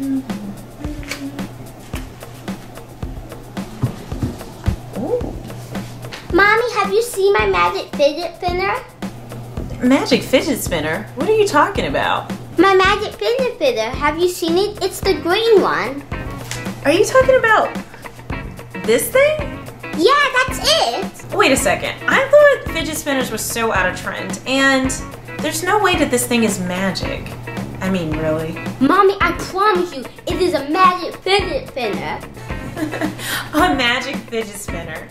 Ooh. Mommy, have you seen my magic fidget spinner? Magic fidget spinner? What are you talking about? My magic fidget spinner. Have you seen it? It's the green one. Are you talking about this thing? Yeah, that's it. Wait a second. I thought fidget spinners were so out of trend, and there's no way that this thing is magic. I mean, really. Mommy, I promise you, it is a magic fidget spinner. a magic fidget spinner.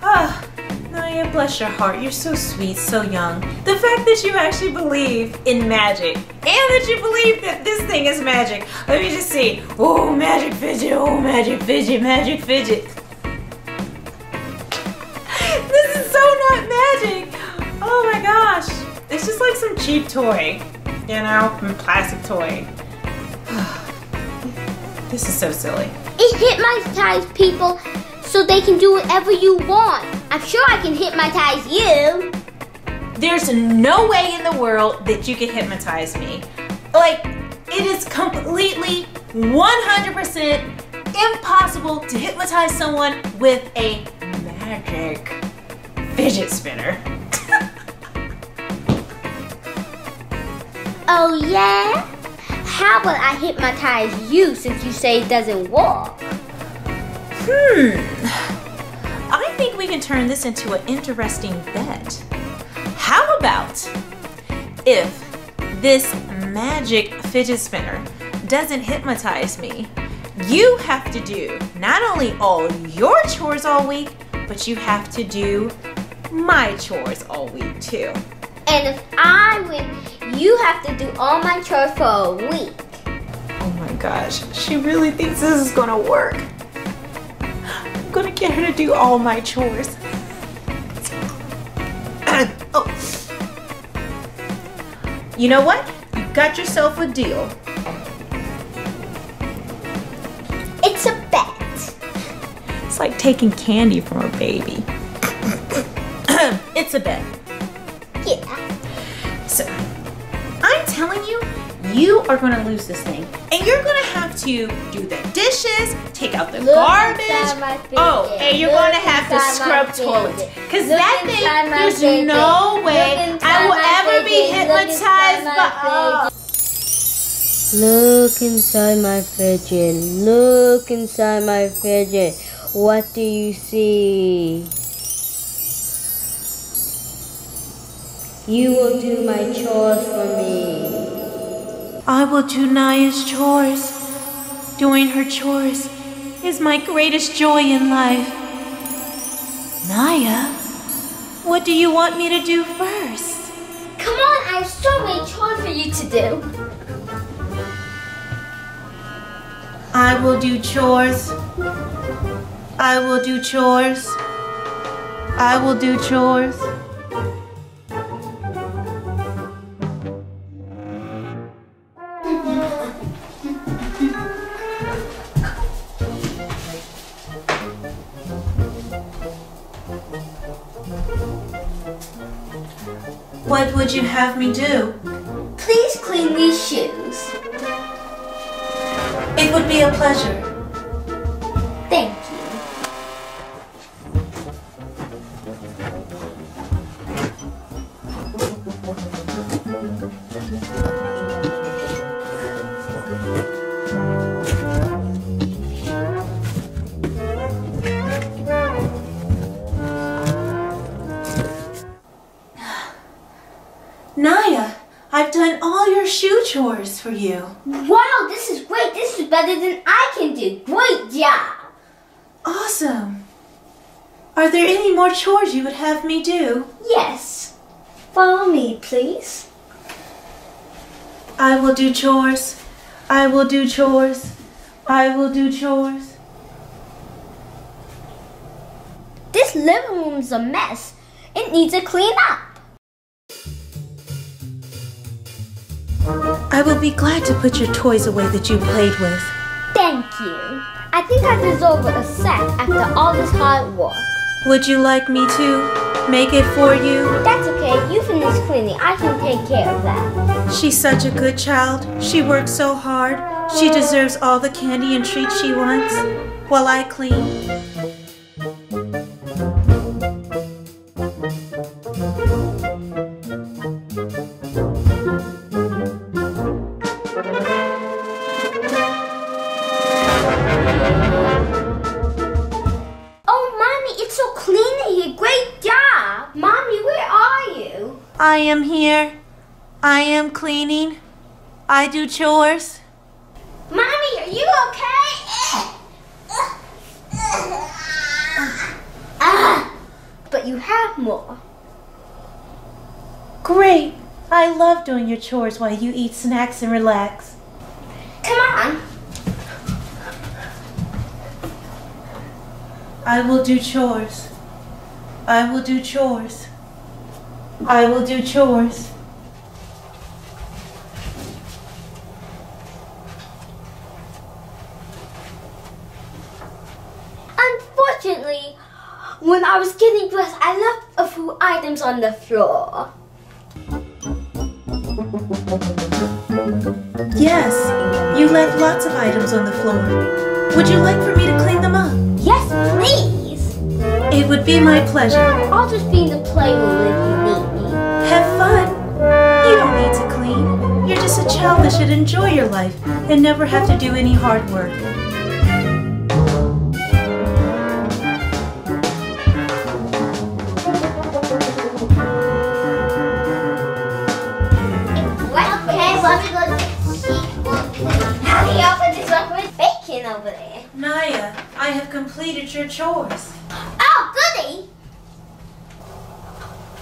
Ah, Naiah, bless your heart. You're so sweet, so young. The fact that you actually believe in magic and that you believe that this thing is magic. Let me just see. Oh, magic fidget. Oh, magic fidget. Magic fidget. This is so not magic. Oh my gosh. It's just like some cheap toy. You know, plastic toy. This is so silly. It hypnotizes people so they can do whatever you want. I'm sure I can hypnotize you. There's no way in the world that you can hypnotize me. Like, it is completely 100% impossible to hypnotize someone with a magic fidget spinner. Oh yeah? How about I hypnotize you since you say it doesn't work? Hmm. I think we can turn this into an interesting bet. How about if this magic fidget spinner doesn't hypnotize me, you have to do not only all your chores all week, but you have to do my chores all week too. And if I win, you have to do all my chores for a week. Oh my gosh, she really thinks this is gonna work. I'm gonna get her to do all my chores. oh. You know what? You got yourself a deal. It's a bet. It's like taking candy from a baby. it's a bet. Telling you, you are going to lose this thing. And you're going to have to do the dishes, take out the Look garbage. Oh, and you're Look going to have to scrub toilets. Because Look that thing, there's no way I will ever be fidget. Look inside hypnotized by. fidget. Oh. Look inside my fridge. Look inside my fridge. What do you see? You will do my chores for me. I will do Naiah's chores. Doing her chores is my greatest joy in life. Naiah, what do you want me to do first? Come on, I have so many chores for you to do. I will do chores. I will do chores. I will do chores. What would you have me do? Please clean these shoes. It would be a pleasure. Chores for you. Wow, this is great. This is better than I can do. Great job. Awesome. Are there any more chores you would have me do? Yes. Follow me, please. I will do chores. I will do chores. I will do chores. This living room's a mess. It needs a clean up. I will be glad to put your toys away that you played with. Thank you. I think I deserve a set after all this hard work. Would you like me to? make it for you? That's okay. You finish cleaning. I can take care of that. She's such a good child. She works so hard. She deserves all the candy and treats she wants while I clean. I am here. I am cleaning. I do chores. Mommy, are you okay? Ah, but you have more. Great. I love doing your chores while you eat snacks and relax. Come on. I will do chores. I will do chores. I will do chores. Unfortunately, when I was getting dressed, I left a few items on the floor. Yes, you left lots of items on the floor. Would you like for me to clean them up? Yes, please. It would be my pleasure. I'll just be in the playroom if you need me. Have fun. You don't need to clean. You're just a child that should enjoy your life and never have to do any hard work. Okay, let me go see. How do you open this up bacon over there? Naiah, I have completed your chores. Oh, goody!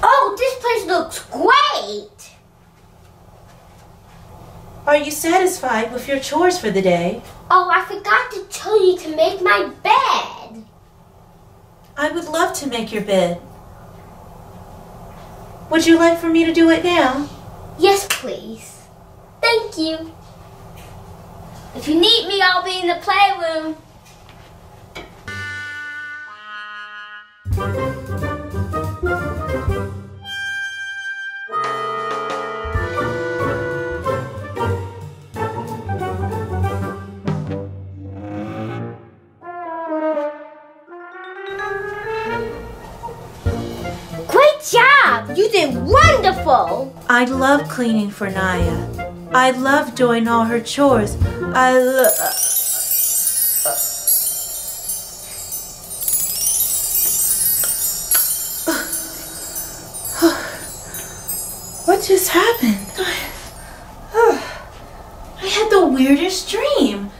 Oh, this place looks great! Are you satisfied with your chores for the day? Oh, I forgot to tell you to make my bed. I would love to make your bed. Would you like for me to do it now? Yes, please. Thank you. If you need me, I'll be in the playroom. Job! You did wonderful! I love cleaning for Naiah. I love doing all her chores. I lo- uh, uh, What just happened? I had the weirdest dream.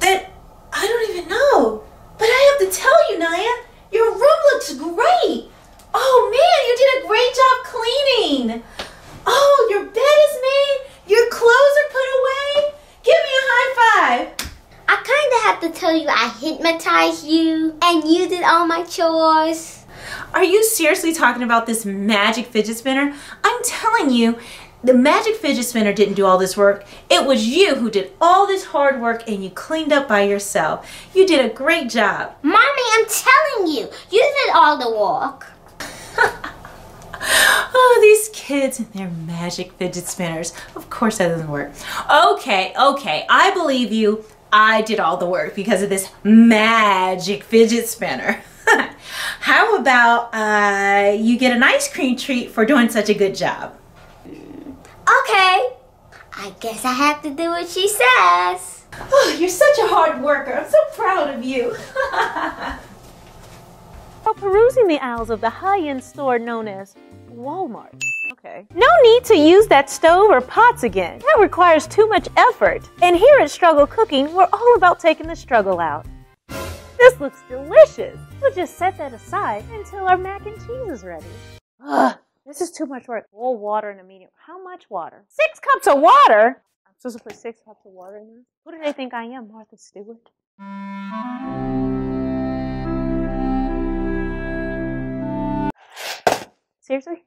That I don't even know. But I have to tell you, Naiah, your room looks great. Oh man, you did a great job cleaning. Oh, your bed is made. Your clothes are put away. Give me a high five. I kind of have to tell you I hypnotized you and you did all my chores. Are you seriously talking about this magic fidget spinner? I'm telling you, the magic fidget spinner didn't do all this work. It was you who did all this hard work and you cleaned up by yourself. You did a great job. Mommy, I'm telling you, you did all the work. Oh, these kids and their magic fidget spinners. Of course that doesn't work. Okay, okay, I believe you. I did all the work because of this magic fidget spinner. How about uh, you get an ice cream treat for doing such a good job? Okay. I guess I have to do what she says. Oh, you're such a hard worker. I'm so proud of you. While perusing the aisles of the high-end store known as Walmart. Okay. No need to use that stove or pots again. That requires too much effort. And here at Struggle Cooking, we're all about taking the struggle out. This looks delicious. We'll just set that aside until our mac and cheese is ready. Ugh, this is too much work. Boil water in a medium. How much water? Six cups of water? I'm supposed to put six cups of water in there? Who do they think I am, Martha Stewart? Seriously?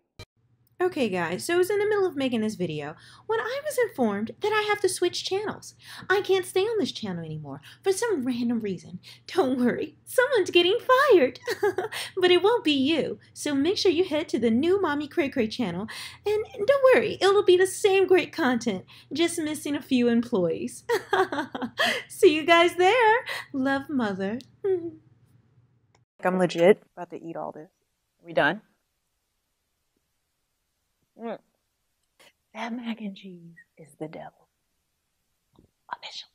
Okay, guys, so I was in the middle of making this video when I was informed that I have to switch channels. I can't stay on this channel anymore for some random reason. Don't worry, someone's getting fired. but it won't be you, so make sure you head to the new Mommy Cray Cray channel and don't worry, it'll be the same great content, just missing a few employees. See you guys there. Love, Mother. I'm legit about to eat all this. Are we done? Mm. That mac and cheese is the devil. Officially.